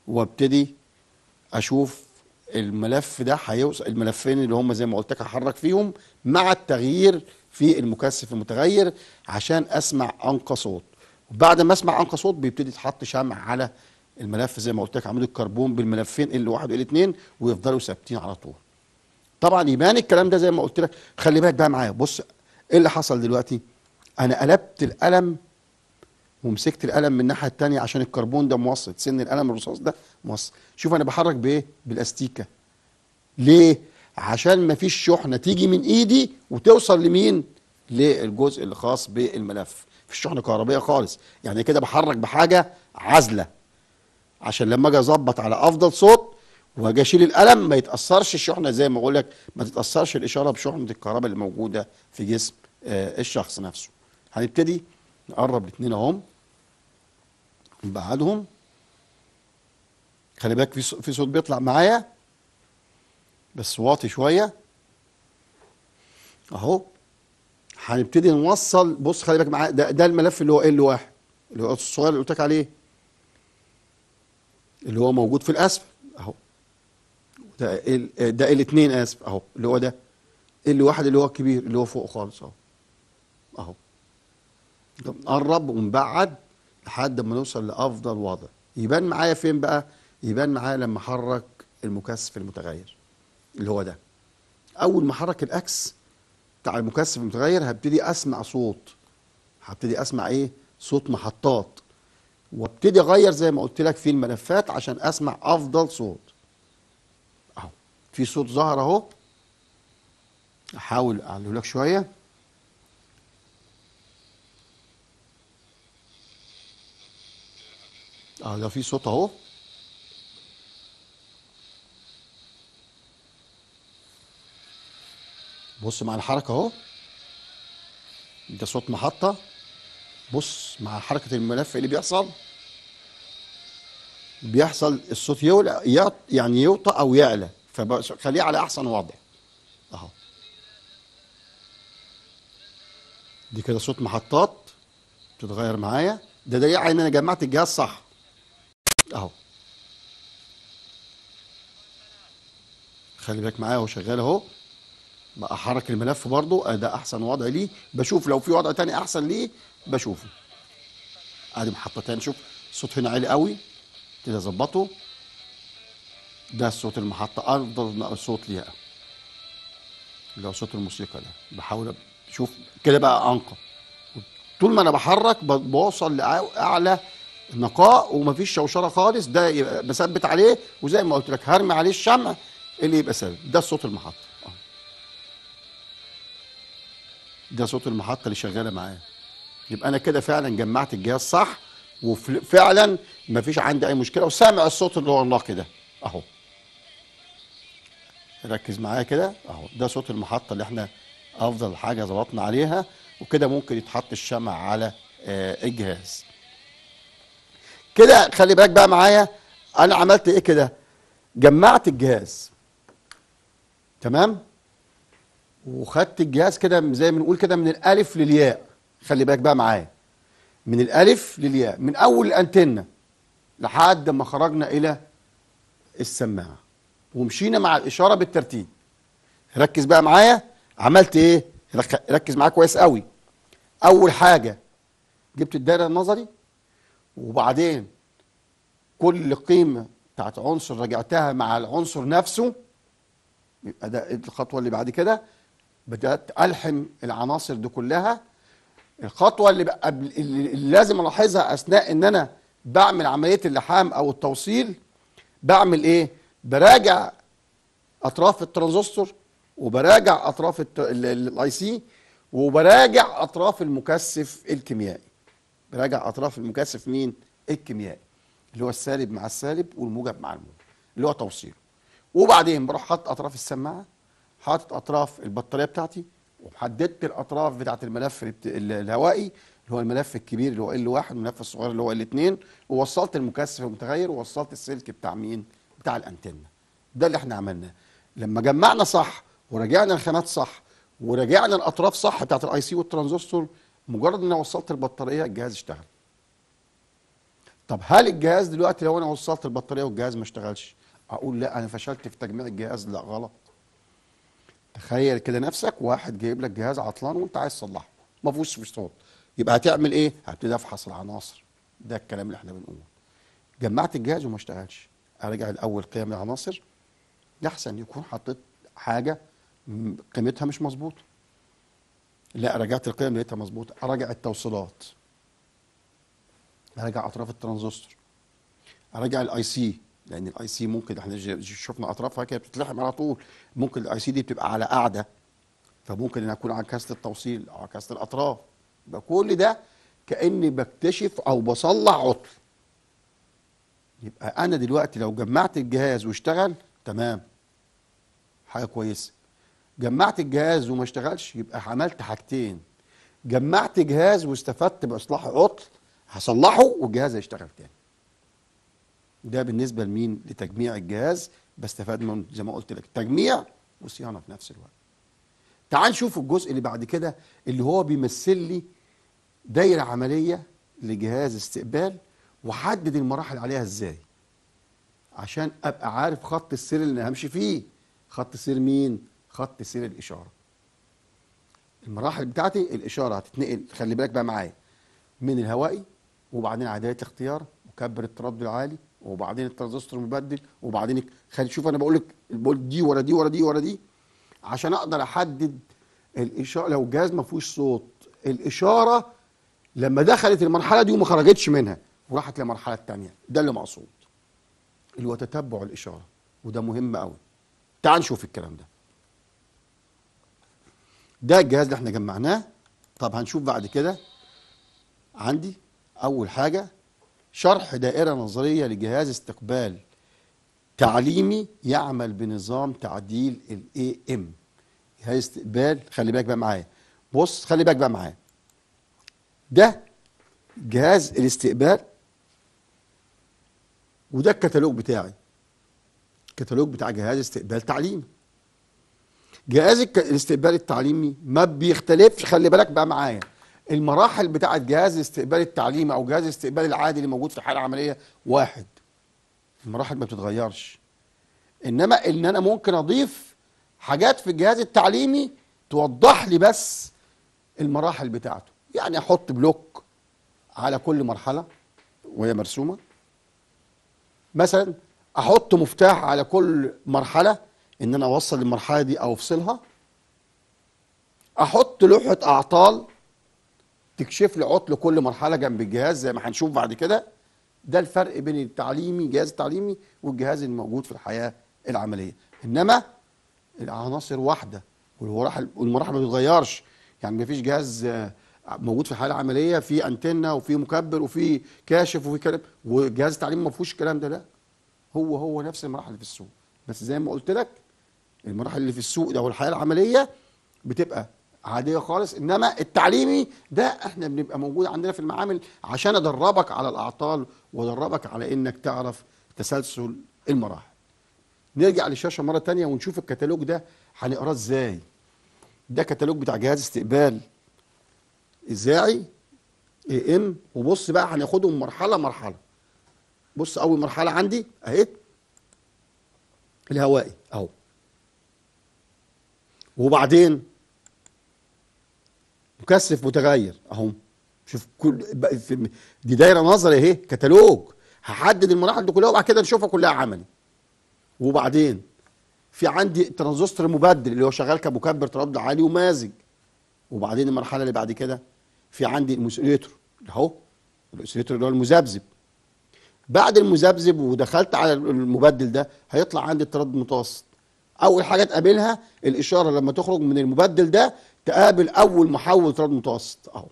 وابتدي أشوف الملف ده هيوصل الملفين اللي هم زي ما قلت لك هحرك فيهم مع التغيير في المكثف المتغير عشان أسمع أنقى صوت. وبعد ما أسمع أنقى صوت بيبتدي يتحط شمع على الملف زي ما قلت لك عمود الكربون بالملفين ال واحد وال اتنين ويفضلوا ثابتين على طول. طبعا يبان الكلام ده زي ما قلت لك. خلي بالك بقى معايا. بص إيه اللي حصل دلوقتي؟ أنا قلبت القلم ومسكت القلم من الناحية الثانية عشان الكربون ده موصل سن القلم الرصاص ده موصل. شوف أنا بحرك بإيه؟ بالأستيكة. ليه؟ عشان ما فيش شحنة تيجي من إيدي وتوصل لمين؟ للجزء اللي خاص بالملف. مفيش شحنة كهربائية خالص. يعني كده بحرك بحاجة عازلة. عشان لما أجي أظبط على أفضل صوت وأجي أشيل القلم ما يتأثرش الشحنة زي ما بقول لك ما تتأثرش الإشارة بشحنة الكهرباء اللي موجودة في جسم آه الشخص نفسه. هنبتدي نقرب الاثنين اهم نبعدهم خلي بالك في في صوت بيطلع معايا بس واطي شوية. أهو. هنبتدي نوصل بص خلي بالك معايا ده, ده الملف اللي هو ال واحد اللي هو الصغير اللي قلت لك عليه اللي هو موجود في الأسفل. أهو. ده ال ده الاثنين آسف. أهو. اللي هو ده ال واحد اللي هو الكبير اللي هو فوق خالص. أهو. أهو. نقرب ونبعد لحد ما نوصل لأفضل وضع. يبان معايا فين بقى؟ يبان معايا لما احرك المكثف المتغير اللي هو ده. أول ما احرك الاكس بتاع المكثف المتغير هبتدي أسمع صوت. هبتدي أسمع إيه؟ صوت محطات. وابتدي أغير زي ما قلت لك في الملفات عشان أسمع أفضل صوت. أهو في صوت ظهر أهو. أحاول اعليه لك شوية. آه ده في صوت اهو. بص مع الحركة اهو. ده صوت محطة. بص مع حركة الملف اللي بيحصل. بيحصل الصوت يولع يعني يوطى أو يعلى. فخليه على أحسن وضع. أهو. دي كده صوت محطات. بتتغير معايا. ده دليل على إن أنا جمعت الجهاز صح. أهو. خلي بالك معايا هو شغال أهو. احرك الملف برضو ده أحسن وضع ليه. بشوف لو في وضع تاني أحسن ليه بشوفه. ادي محطة تاني شوف. الصوت هنا عالي قوي. كده أظبطه. ده الصوت المحطة أفضل صوت ليها. اللي هو صوت الموسيقى ده. بحاول أشوف كده بقى أنقى. طول ما أنا بحرك بوصل لاعلى نقاء ومفيش شوشرة خالص ده يبقى بثبت عليه وزي ما قلت لك هرمي عليه الشمع اللي يبقى ثابت ده صوت المحطة. ده صوت المحطة اللي شغالة معايا. يبقى أنا كده فعلا جمعت الجهاز صح وفعلا مفيش عندي أي مشكلة وسامع الصوت اللي هو النقي ده. أهو. ركز معايا كده. أهو. ده صوت المحطة اللي إحنا أفضل حاجة ظبطنا عليها وكده ممكن يتحط الشمع على آه الجهاز. كده خلي بالك بقى معايا. أنا عملت إيه كده؟ جمعت الجهاز. تمام؟ وخدت الجهاز كده زي ما بنقول كده من الألف للياء. خلي بالك بقى معايا. من الألف للياء. من أول الانتنه لحد ما خرجنا إلى السماعة. ومشينا مع الإشارة بالترتيب. ركز بقى معايا. عملت إيه؟ ركز معايا كويس قوي. أول حاجة جبت الدايرة النظري. وبعدين كل قيمة بتاعت عنصر رجعتها مع العنصر نفسه يبقى ده الخطوة اللي بعد كده. بدأت ألحم العناصر دي كلها. الخطوة اللي, بقى اللي لازم ألاحظها أثناء إن أنا بعمل عملية اللحام أو التوصيل بعمل إيه؟ براجع أطراف الترانزستور وبراجع أطراف ال IC وبراجع أطراف المكثف الكيميائي. براجع اطراف المكثف مين الكيميائي اللي هو السالب مع السالب والموجب مع الموجب اللي هو توصيله وبعدين بروح حاطط اطراف السماعة حاطط اطراف البطارية بتاعتي وحددت الاطراف بتاعت الملف الهوائي اللي هو الملف الكبير اللي هو L واحد والملف الصغير اللي هو L 2 ووصلت المكثف المتغير ووصلت السلك بتاع مين؟ بتاع الانتنة. ده اللي إحنا عملناه. لما جمعنا صح ورجعنا الخامات صح ورجعنا الاطراف صح بتاعت ال IC والترانزستور مجرد إن أنا وصلت البطارية الجهاز اشتغل. طب هل الجهاز دلوقتي لو أنا وصلت البطارية والجهاز ما اشتغلش؟ أقول لا أنا فشلت في تجميع الجهاز لا غلط. تخيل كده نفسك واحد جايب لك جهاز عطلان وأنت عايز تصلحه. ما فيهوش مش صوت. يبقى هتعمل إيه؟ هبتدي أفحص العناصر. ده الكلام اللي إحنا بنقوله. جمعت الجهاز وما اشتغلش. أرجع الأول قيم العناصر. أحسن يكون حطيت حاجة قيمتها مش مظبوطة. لا رجعت القيم لقيتها مظبوطة. أراجع التوصيلات. أراجع أطراف الترانزستور. أراجع الاي سي لأن الاي سي ممكن إحنا شفنا أطرافها كده بتتلحم على طول. ممكن ال IC دي بتبقى على قاعدة. فممكن إن أكون عكست التوصيل أو عكست الأطراف. يبقى كل ده كأني بكتشف أو بصلح عطل. يبقى أنا دلوقتي لو جمعت الجهاز واشتغل تمام. حاجة كويسة. جمعت الجهاز وما اشتغلش يبقى عملت حاجتين. جمعت جهاز واستفدت بإصلاح عطل هصلحه والجهاز هيشتغل تاني. ده بالنسبة لمين؟ لتجميع الجهاز بستفاد من زي ما قلت لك. تجميع وصيانة في نفس الوقت. تعال نشوف الجزء اللي بعد كده اللي هو بيمثل لي دايرة عملية لجهاز استقبال وحدد المراحل عليها إزاي. عشان أبقى عارف خط السير اللي همشي فيه. خط سير مين؟ خط سير الإشارة. المراحل بتاعتي الإشارة هتتنقل خلي بالك بقى معايا من الهوائي وبعدين دايرة الاختيار مكبر التردد العالي وبعدين الترانزستور المبدل وبعدين خلي شوف أنا بقول لك بقول دي ورا دي ورا دي ورا دي عشان أقدر أحدد الاشاره لو الجهاز ما فيهوش صوت الإشارة لما دخلت المرحلة دي وما خرجتش منها وراحت للمرحله الثانية ده اللي مقصود. اللي هو تتبع الإشارة وده مهم قوي تعال نشوف الكلام ده. ده الجهاز اللي إحنا جمعناه. طب هنشوف بعد كده. عندي أول حاجة شرح دائرة نظرية لجهاز استقبال تعليمي يعمل بنظام تعديل ال AM جهاز استقبال خلي بالك بقى معايا. بص خلي بالك بقى معايا. ده جهاز الاستقبال وده الكتالوج بتاعي. الكتالوج بتاع جهاز استقبال تعليمي. جهاز الاستقبال التعليمي ما بيختلفش خلي بالك بقى معايا. المراحل بتاعه جهاز الاستقبال التعليمي أو جهاز الاستقبال العادي اللي موجود في الحاله العملية واحد. المراحل ما بتتغيرش. إنما إن أنا ممكن أضيف حاجات في الجهاز التعليمي توضح لي بس المراحل بتاعته. يعني أحط بلوك على كل مرحلة وهي مرسومة. مثلا أحط مفتاح على كل مرحلة إن أنا أوصل المرحلة دي أو أفصلها أحط لوحة أعطال تكشف لي عطل كل مرحلة جنب الجهاز زي ما هنشوف بعد كده. ده الفرق بين التعليمي الجهاز التعليمي والجهاز الموجود في الحياة العملية. إنما العناصر واحدة والمراحل والمراحل ما بتتغيرش. يعني ما فيش جهاز موجود في الحاله العملية في أنتنة وفي مكبر وفي كاشف وفي كلام. وجهاز التعليم ما فيهوش الكلام ده لا. هو هو نفس المراحل اللي في السوق. بس زي ما قلت لك المراحل اللي في السوق ده والحياة العملية بتبقى عادية خالص. إنما التعليمي ده إحنا بنبقى موجود عندنا في المعامل عشان أدربك على الأعطال وأدربك على إنك تعرف تسلسل المراحل. نرجع للشاشة مرة تانية ونشوف الكتالوج ده هنقراه إزاي. ده كتالوج بتاع جهاز استقبال إذاعي اي ام وبص بقى هناخدهم مرحلة مرحلة. بص أول مرحلة عندي أهي الهوائي أهو. وبعدين مكثف متغير. أهو شوف كل دي دايرة نظري أهي كتالوج. هحدد المراحل دي كلها وبعد كده نشوفها كلها عملي. وبعدين في عندي ترانزستور مبدل اللي هو شغال كمكبر تردد عالي ومازج. وبعدين المرحلة اللي بعد كده في عندي ال oscillator أهو ال oscillator اللي هو المذبذب. بعد المذبذب ودخلت على المبدل ده هيطلع عندي التردد المتوسط. أول حاجة تقابلها الإشارة لما تخرج من المبدل ده تقابل أول محول تردد متوسط. أهو.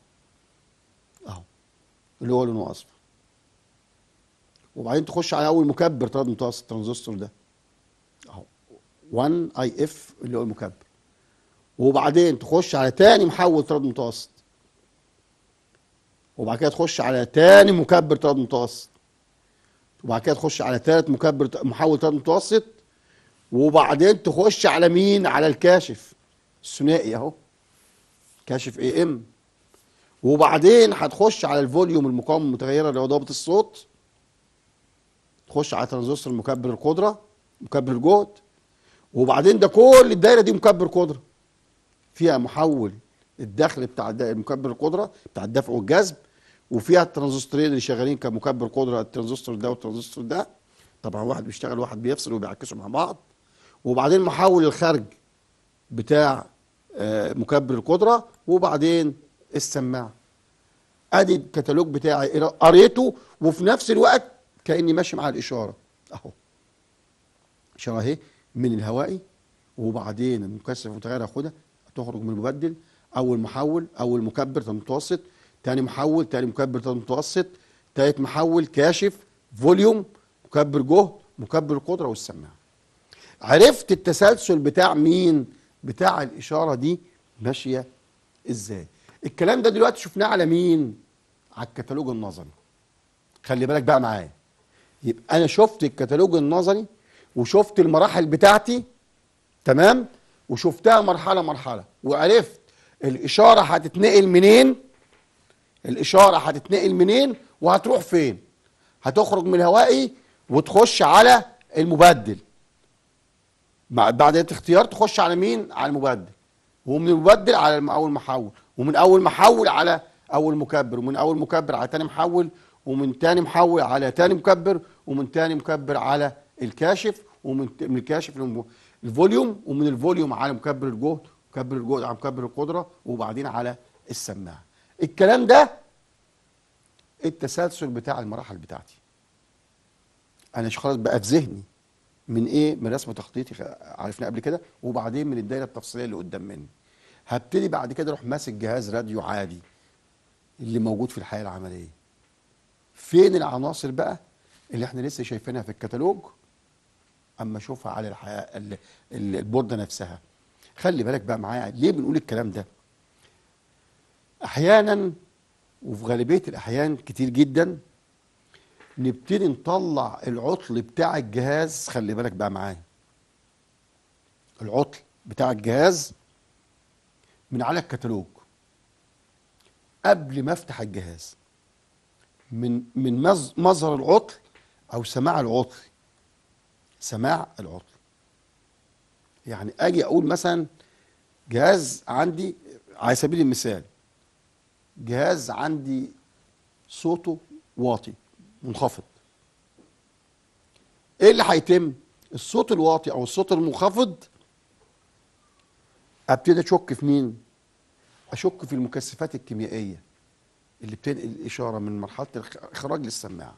أهو. اللي هو لونه أصفر. وبعدين تخش على أول مكبر تردد متوسط الترانزستور ده. أهو. 1 IF اللي هو المكبر. وبعدين تخش على تاني محول تردد متوسط. وبعد كده تخش على تاني مكبر تردد متوسط. وبعد كده تخش على تالت مكبر محول تردد متوسط. وبعدين تخش على مين؟ على الكاشف. الثنائي اهو. كاشف AM وبعدين هتخش على ال volume المقاومة المتغيرة اللي هو ضابط الصوت. تخش على ترانزستور مكبر القدرة مكبر الجهد. وبعدين ده كل الدايرة دي مكبر قدرة. فيها محول الدخل بتاع مكبر القدرة بتاع الدفع والجذب وفيها الترانزستورين اللي شغالين كمكبر قدرة الترانزستور ده والترانزستور ده. طبعا واحد بيشتغل واحد بيفصل وبيعكسوا مع بعض. وبعدين محول الخارج بتاع آه، مكبر القدرة وبعدين السماعه أدي الكتالوج بتاعي قريته وفي نفس الوقت كأني ماشي مع الإشارة. أهو. إشارة أهي من الهوائي وبعدين المكثف المتغير هاخدها تخرج من المبدل. أول محول أول مكبر ده متوسط تاني محول تاني مكبر ده متوسط تالت محول كاشف فوليوم مكبر جهد مكبر القدرة والسماعه عرفت التسلسل بتاع مين؟ بتاع الإشارة دي ماشية إزاي؟ الكلام ده دلوقتي شفناه على مين؟ على الكتالوج النظري. خلي بالك بقى معايا. يبقى أنا شفت الكتالوج النظري وشفت المراحل بتاعتي تمام؟ وشفتها مرحلة مرحلة. وعرفت الإشارة هتتنقل منين؟ الإشارة هتتنقل منين؟ وهتروح فين؟ هتخرج من الهوائي وتخش على المبدل. بعد بعد اختيار تخش على مين؟ على المبدل. ومن المبدل على أول محول ومن أول محول على أول مكبر. ومن أول مكبر على تاني محول ومن تاني محول على تاني مكبر. ومن تاني مكبر على الكاشف. ومن من الكاشف ال volume. ومن ال volume على مكبر الجهد. مكبر الجهد على مكبر القدرة. وبعدين على السماعة. الكلام ده التسلسل بتاع المراحل بتاعتي. أنا خلاص بقى في ذهني. من إيه؟ من رسم تخطيطي خ- عرفنا قبل كده. وبعدين من الدايرة التفصيلية اللي قدام مني هبتدي بعد كده أروح ماسك جهاز راديو عادي اللي موجود في الحياة العملية. فين العناصر بقى اللي إحنا لسه شايفينها في الكتالوج؟ أما أشوفها على الحياة ال- ال- البوردة نفسها. خلي بالك بقى معايا ليه بنقول الكلام ده؟ أحيانا وفي غالبية الأحيان كتير جدا نبتدي نطلع العطل بتاع الجهاز. خلي بالك بقى معايا. العطل بتاع الجهاز من على الكتالوج. قبل ما افتح الجهاز من من مظهر العطل أو سماع العطل. سماع العطل. يعني أجي أقول مثلا جهاز عندي على سبيل المثال جهاز عندي صوته واطي. منخفض. إيه اللي هيتم؟ الصوت الواطي أو الصوت المنخفض. أبتدي أشك في مين؟ أشك في المكثفات الكيميائية اللي بتنقل الإشارة من مرحلة الإخراج للسماعة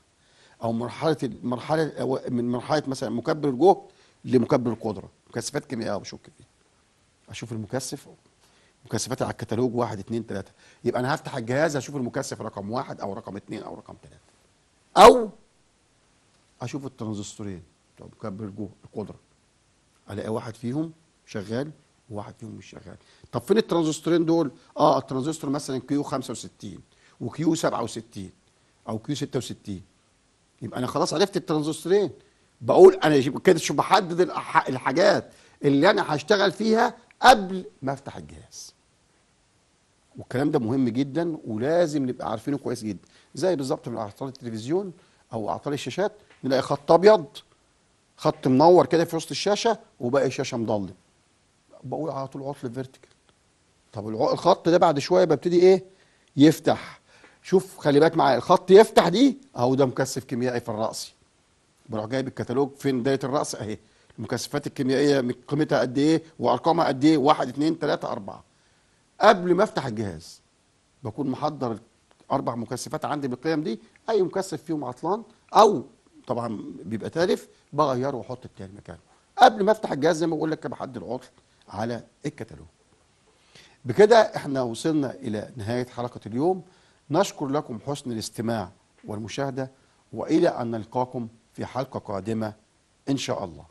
أو مرحلة المرحله الأو- من مرحلة مثلا مكبر الجهد لمكبر القدرة. مكثفات كيميائية بشك فيها. أشوف المكثف مكثفات على الكتالوج واحد اتنين تلاتة. يبقى أنا هفتح الجهاز أشوف المكثف رقم واحد أو رقم اتنين أو رقم تلاتة. أو أشوف الترانزستورين. بتوع مكبر القدرة. ألاقي واحد فيهم شغال وواحد فيهم مش شغال. طب فين الترانزستورين دول؟ آه الترانزستور مثلا Q 65 و Q 67 أو Q 66 يبقى أنا خلاص عرفت الترانزستورين. بقول أنا كده شو بحدد الح- الحاجات اللي أنا هشتغل فيها قبل ما أفتح الجهاز. والكلام ده مهم جدا ولازم نبقى عارفينه كويس جدا. زي بالظبط من أعطال التلفزيون أو أعطال الشاشات نلاقي خط أبيض خط منور كده في وسط الشاشة وباقي الشاشة مضلم بقول على طول عطل vertical طب الخط ده بعد شوية ببتدي إيه؟ يفتح. شوف خلي بالك معايا الخط يفتح دي أهو ده مكثف كيميائي في الرأسي بروح جايب الكتالوج فين؟ بدايه الرأس أهي. المكثفات الكيميائية قيمتها قد إيه؟ وأرقامها قد إيه؟ واحد اتنين تلاتة أربعة. قبل ما افتح الجهاز بكون محضر أربع مكثفات عندي بالقيم دي اي مكثف فيهم عطلان أو طبعا بيبقى تالف بغيره واحط التاني مكانه. قبل ما افتح الجهاز زي ما بقول لك بحدد العطل على الكتالوج. بكده إحنا وصلنا إلى نهاية حلقة اليوم. نشكر لكم حسن الاستماع والمشاهدة والى ان نلقاكم في حلقة قادمة إن شاء الله.